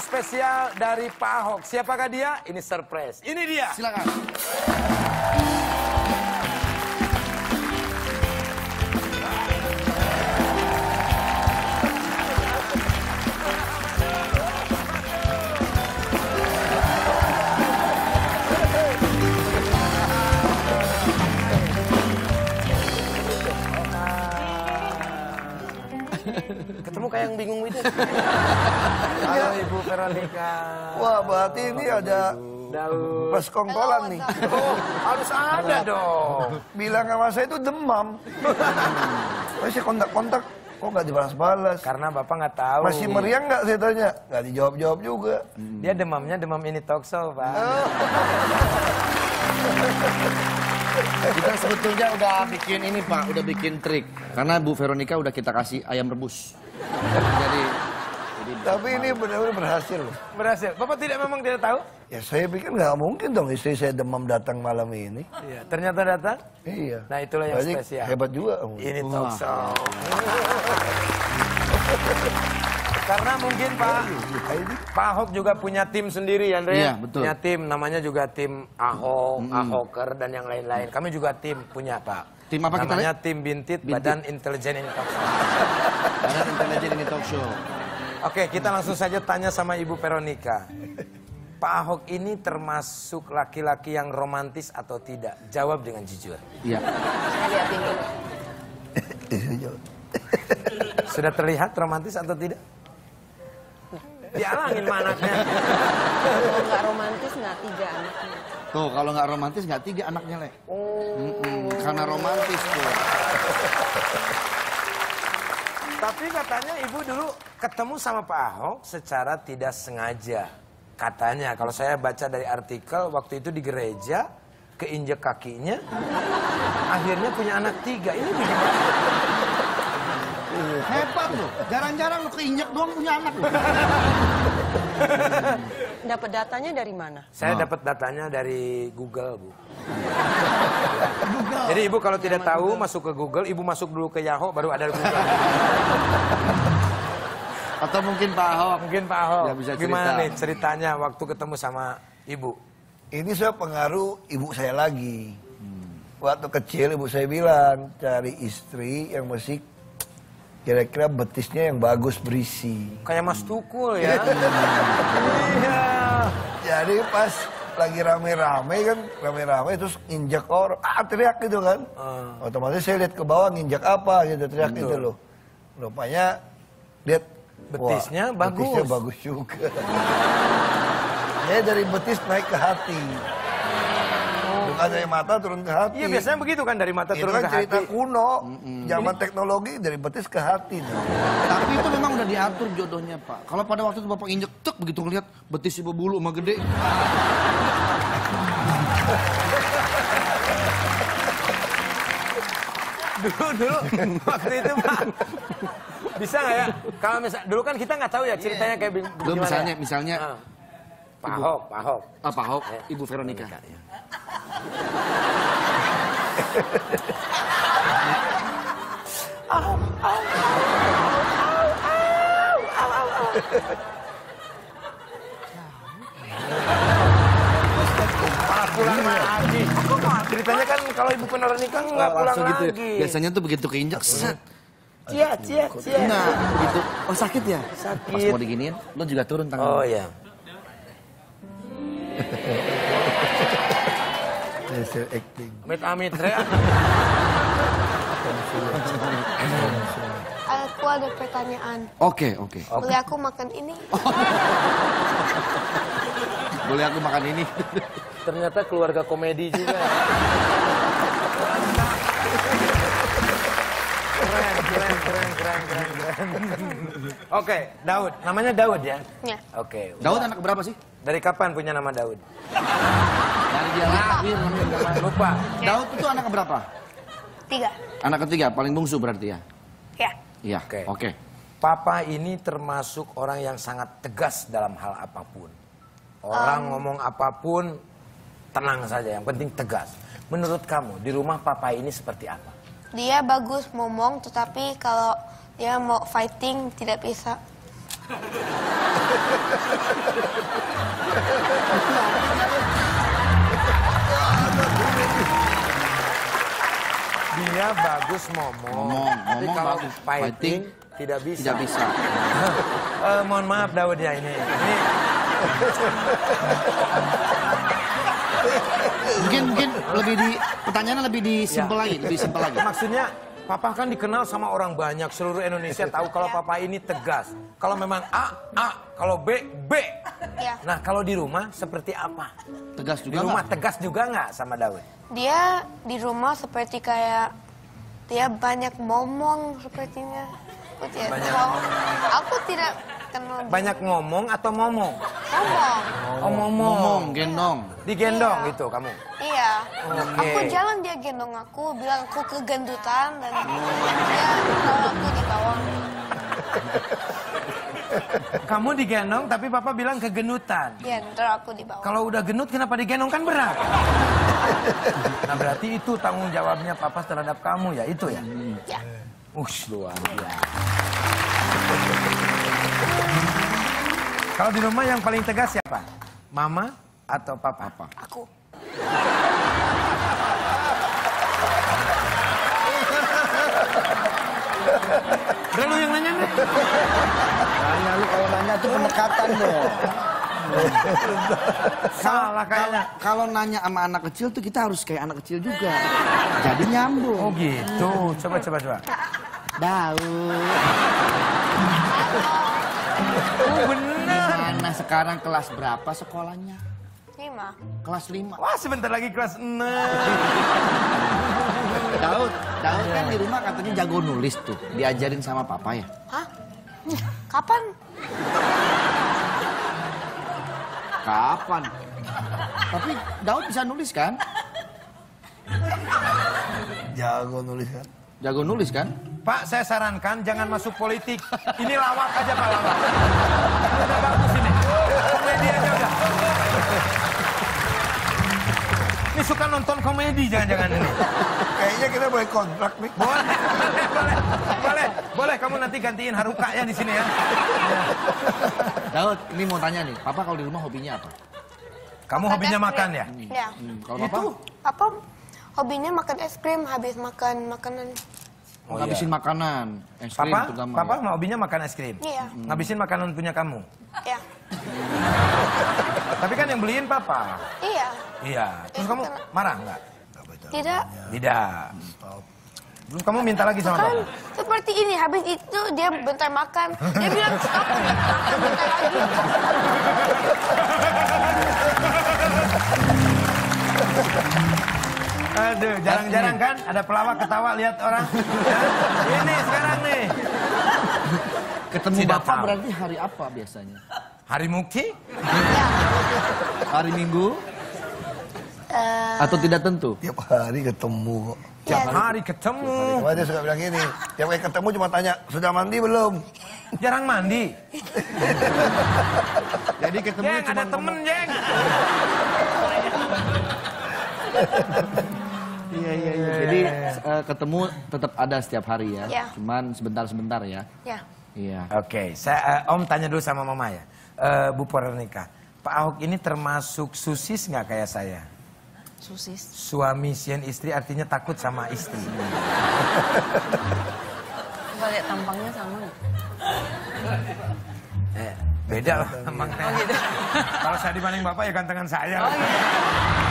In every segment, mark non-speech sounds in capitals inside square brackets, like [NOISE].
spesial dari Pak Ahok. Siapakah dia? Ini surprise. Ini dia. Silakan. Ketemu kayak yang bingung itu. [LAUGHS] Halo Ibu Veronica. Wah, berarti ini ada Daud. pas kongkolan nih. Oh, harus ada dong. Bilang sama saya itu demam. Masih kontak-kontak, kok nggak dibalas-balas. Karena Bapak nggak tahu. Masih meriang nggak saya tanya? Nggak dijawab-jawab juga. Dia demamnya demam ini talk show, Pak. Kita sebetulnya udah bikin ini Pak, udah bikin trik. Karena Bu Veronica udah kita kasih ayam rebus. Jadi Tapi ini benar-benar berhasil loh. Berhasil. Bapak tidak memang tidak tahu? Ya saya pikir nggak mungkin dong istri saya demam datang malam ini. Iya. Ternyata datang. Iya. Nah, itulah yang Berarti spesial. Hebat juga. kamu. Ini talk show. Karena mungkin Pak Pak Ahok juga punya tim sendiri ya, Andre. Iya, betul. Punya tim, namanya juga tim Ahok, Ahoker dan yang lain-lain. Kami juga tim punya Pak. Tim apa kita, Namanya tim Bintit, Bintit. Badan Intelijen ini Talk Show. Badan intelijen ini talk show. Oke, kita langsung saja tanya sama Ibu Veronica. Pak Ahok ini termasuk laki-laki yang romantis atau tidak? Jawab dengan jujur. Iya. Sudah terlihat romantis atau tidak? Dialangin mah anaknya. Kalau nggak romantis nggak tiga anaknya. Tuh, kalau nggak romantis nggak tiga anaknya, Le. Mm-mm, Karena romantis tuh. Tapi katanya ibu dulu ketemu sama Pak Ahok secara tidak sengaja. Katanya, kalau saya baca dari artikel, waktu itu di gereja, keinjek kakinya, akhirnya punya anak tiga. Ini bagaimana? Hebat loh. Jarang-jarang lo keinjek doang punya anak loh. Dapat datanya dari mana? Saya dapat datanya dari Google, Bu. Jadi ibu kalau tidak tahu masuk ke Google, ibu masuk dulu ke Yahoo, baru ada Google. [LAUGHS] Atau mungkin Pak Ahok. Mungkin Pak Ahok, Ya, bisa gimana cerita. nih ceritanya waktu ketemu sama ibu? Ini saya pengaruh ibu saya lagi. Waktu kecil ibu saya bilang cari istri yang masih kira-kira betisnya yang bagus berisi. Kayak Mas Tukul ya. iya. Jadi pas lagi rame-rame kan, rame-rame terus injak orang, ah teriak gitu kan. Otomatis saya lihat ke bawah nginjak apa gitu, teriak gitu loh. Rupanya lihat Betisnya wah, bagus. Betisnya bagus juga. [LAUGHS] Jadi dari betis naik ke hati. Bukan dari mata turun ke hati. Iya biasanya begitu kan dari mata Itu turun kan ke cerita hati. kuno, zaman teknologi dari betis ke hati. Tapi itu memang udah diatur jodohnya, Pak. Kalau pada waktu itu Bapak injek tek begitu ngeliat betis ibu bulu sama gede. Dulu dulu waktu itu Pak. Bisa nggak ya? Kalau misal dulu kan kita nggak tahu ya ceritanya kayak gimana misalnya, ya? misalnya Ah. Pak Ahok, Pak Ahok. Ah, Pak Ahok, Ibu Veronica. Pulang lagi. Ceritanya kan kalau ibu pernah nikah nggak Oh, pulang gitu. ya. lagi. Biasanya tuh begitu keinjek set. Cia, cia, cia. Nah, gitu. Oh sakit ya? Sakit. Pas mau diginiin, lo juga turun tangan. Oh iya. Hasil acting. Amit amit Rea. [LAUGHS] Aku ada pertanyaan. Oke, oke. Boleh aku makan ini? [LAUGHS] Boleh aku makan ini? Ternyata keluarga komedi juga. keren, keren, keren, keren, keren, keren. Oke, Daud. Namanya Daud ya? Ya. Oke. Daud anak berapa sih? Dari kapan punya nama Daud? Dari dia lahir. Lupa. Daud itu anak berapa? Tiga. Anak ketiga, paling bungsu berarti ya? Ya. Iya, Oke. oke. Papa ini termasuk orang yang sangat tegas dalam hal apa pun. Orang ngomong apa pun tenang saja, yang penting tegas. Menurut kamu di rumah papa ini seperti apa? Dia bagus ngomong, tetapi kalau dia mau fighting tidak bisa. [LAUGHS] Dia bagus ngomong, Ngomong, tapi ngomong kalau bagus. fighting, Fighting, tidak bisa. Tidak bisa. [LAUGHS] Eh, mohon maaf Daud ya ini. Ini Mungkin mungkin lebih di pertanyaannya lebih di simpel lagi, lebih simpel lagi. maksudnya Papa kan dikenal sama orang banyak, seluruh Indonesia tahu kalau Papa ini tegas. Kalau memang A, A, kalau B, B. Ya. Nah kalau di rumah seperti apa? Tegas Di juga rumah nggak? tegas juga nggak sama Daud? Dia di rumah seperti kayak dia banyak ngomong sepertinya. Aku tidak Banyak tahu. Aku tidak kenal. Banyak ngomong atau ngomong? ngomong. Oh ngomong. Ngomong, gendong. Digendong Iya. gitu kamu? Iya. Oke. Aku jalan dia gendong aku, bilang aku kegendutan dan dia tahu aku di bawah. [LAUGHS] Kamu digendong tapi Papa bilang kegenutan. Iya, ntar aku di bawah. Kalau udah genut kenapa digendong kan berat? [LAUGHS] Nah berarti itu tanggung jawabnya Papa terhadap kamu ya itu ya? Ya. Ush luar biasa. Kalau di rumah yang paling tegas siapa? Mama atau Papa? Aku. Udah lu yang nanya nih. Nanya lu kalau nanya itu pendekatan dong. Salah kayaknya. Kalau nanya sama anak kecil tuh kita harus kayak anak kecil juga. Jadi nyambung. Oh gitu. Coba coba coba. Daud. Oh bener. Mana sekarang kelas berapa sekolahnya? Lima. Kelas 5. Wah sebentar lagi kelas 6. [LAUGHS] Daud, Daud kan di rumah katanya jago nulis tuh. Diajarin sama papa ya. Hah? Kapan? Kapan? Tapi Daud bisa nulis kan? Jago nulis kan. Jago nulis kan? Pak saya sarankan jangan masuk politik. Ini lawak aja Pak lawak. Ini udah bagus suka nonton komedi jangan-jangan ini. [LAUGHS] Kayaknya kita boleh kontrak nih. Boleh, boleh, boleh, boleh. Kamu nanti gantiin Haruka ya di sini ya. [LAUGHS] Daud, ini mau tanya nih. Papa kalau di rumah hobinya apa? Kamu hobinya makan ya? Ya. Hmm, kalau papa? Itu Apa? Hobinya makan es krim habis makan makanan. Oh, ngabisin makanan. Es krim Papa, terutama. papa ya. hobinya makan es krim. Iya. Ngabisin makanan punya kamu. Ya. [LAUGHS] Tapi kan yang beliin papa. Iya. Iya. Terus kamu marah nggak? Tidak. Tidak. Terus kamu minta lagi sama Kan papa. seperti ini habis itu dia bentar makan. Dia bilang stop makan bentar lagi. Aduh, jarang-jarang kan ada pelawak ketawa lihat orang. Ini sekarang nih. Ketemu Tidak bapak tahu. berarti hari apa biasanya? Hari Mukti? Ya. Hari Minggu? Eh, Atau tidak tentu? Tiap hari ketemu kok. Tiap ya. hari ketemu. Cuma dia suka bilang gini, tiap kali ketemu cuma tanya, sudah mandi belum? Jarang mandi. [LAUGHS] Jadi ketemu Jeng, ada temen, Jeng. Iya iya iya. Jadi eh, ketemu tetap ada setiap hari ya. Ya. Cuman sebentar-sebentar ya. Ya. Iya. Oke, saya eh, Om tanya dulu sama Mama ya. Eh, Bu Porenika, Pak Ahok ini termasuk susis nggak kayak saya? Susis. Suami sien istri artinya takut sama istri. Coba lihat tampangnya sama? Eh, beda lah tampangnya. Kalau saya dibanding Bapak ya gantengan saya. Oh gitu.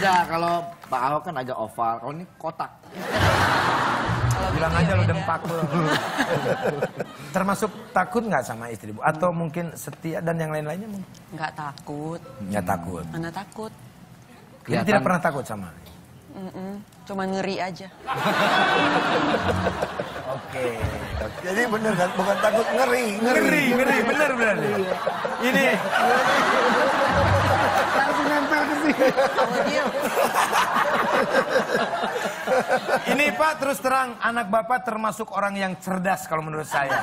Beda kalau Pak Ahok kan agak oval, kalau ini kotak. Bilang aja lu dempak lu. Termasuk takut nggak sama istri Bu? Atau mungkin setia dan yang lain-lainnya mungkin? Nggak takut. Nggak takut. Mana takut? Kelihatan. tidak pernah takut sama. Mm-mm. Cuma ngeri aja. [LAUGHS] Oke. Jadi bener kan, bukan takut ngeri, ngeri. Ngeri, ngeri, bener bener. Ini Langsung nempel ke sini. Ini Pak terus terang anak Bapak termasuk orang yang cerdas kalau menurut saya.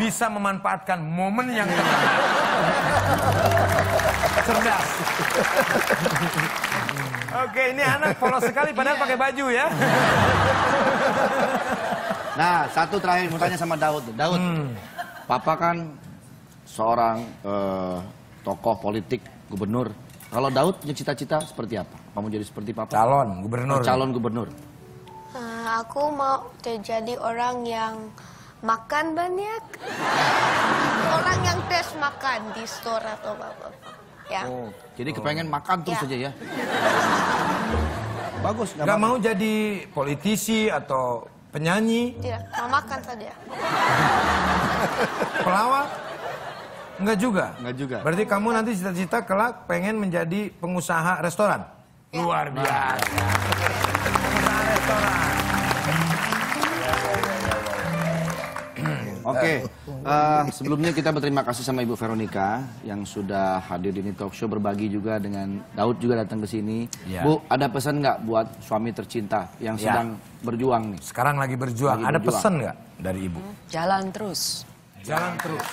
Bisa memanfaatkan momen yang tepat. cerdas. Oke ini anak polos sekali padahal pakai baju ya. Nah, satu terakhir mau tanya sama Daud. Daud, Papa kan seorang eh, tokoh politik, gubernur. Kalau Daud punya cita-cita seperti apa? Kamu jadi seperti Papa? Calon gubernur. Oh, calon gubernur. Eh, aku mau jadi orang yang makan banyak. orang yang tes makan di store atau apa-apa. Ya. Oh, jadi kepengen makan terus Ya. aja ya? Bagus, Gak apa-apa. mau jadi politisi atau penyanyi, Tidak, mau makan saja. pelawak? Enggak juga. Nggak juga. Berarti kamu nanti cita-cita kelak pengen menjadi pengusaha restoran. Luar biasa. pengusaha restoran. Oke, eh, sebelumnya kita berterima kasih sama Ibu Veronica yang sudah hadir di ini talk show berbagi juga dengan Daud juga datang ke sini. Ya. Bu, ada pesan nggak buat suami tercinta yang Ya. sedang berjuang nih? Sekarang lagi berjuang. Lagi Ada berjuang. pesan nggak dari ibu? Jalan terus. Jalan terus.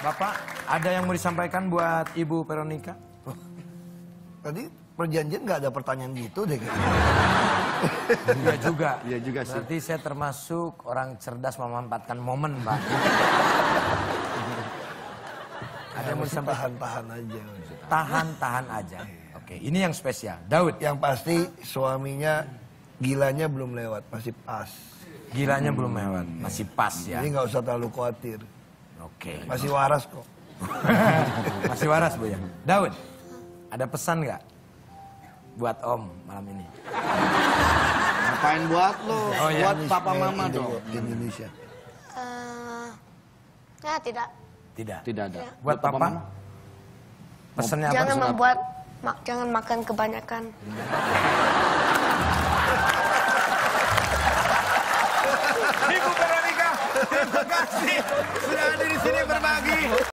Bapak, ada yang mau disampaikan buat Ibu Veronica? Tadi perjanjian nggak ada pertanyaan gitu deh. Iya juga. Iya juga sih. Berarti saya termasuk orang cerdas memanfaatkan momen, Pak. ada yang mau disampaikan? Tahan-tahan aja. Tahan-tahan aja. Oke, ini yang spesial. Daud, Yang pasti suaminya gilanya belum lewat, masih pas. gilanya belum lewat. Masih pas ya. Jadi nggak usah terlalu khawatir. Oke. Masih waras kok. [LAUGHS] Masih waras, Bu ya. Daud, ada pesan nggak buat Om malam ini? Ngapain buat lo? Oh, iya. buat papa mama dong. Di Indonesia. Eh, ya tidak. Tidak. Tidak ada. Buat papa? Pesannya apa? Jangan membuat, ma- jangan makan kebanyakan. [LAUGHS] Ibu Veronica, terima kasih sudah hadir di sini berbagi.